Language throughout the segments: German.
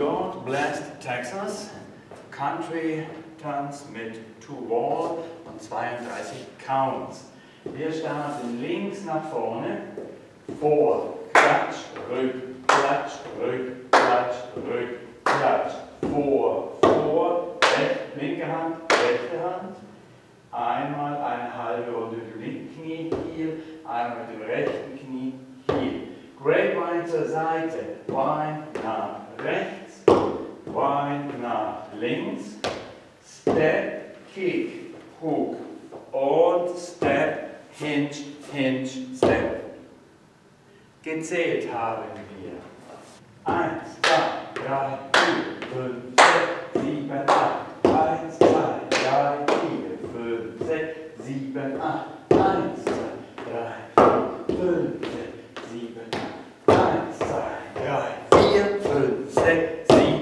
Fort Blast, Texas. Country Tanz mit Two Wall und 32 Counts. Wir starten links nach vorne, vor, klatsch, rück, klatsch, rück, klatsch, rück, klatsch, vor, vor, rechte, linke Hand, rechte Hand. Einmal eine halbe Runde mit dem linken Knie, Heel, einmal mit dem rechten Knie, Heel. Grapevine zur Seite, Bein nach rechts, Bein nach links, Step, Kick, Hook und Step, Hinge, Hinge, Step. Gezählt haben wir. Eins, zwei, drei, vier, fünf, sechs, sieben, acht. Eins, zwei, drei, vier, fünf, sechs, sieben, acht. Eins, zwei, drei, vier, fünf, sechs, sieben, acht. Eins, zwei, drei, vier, fünf, sechs,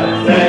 Amen.